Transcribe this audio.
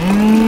Mm.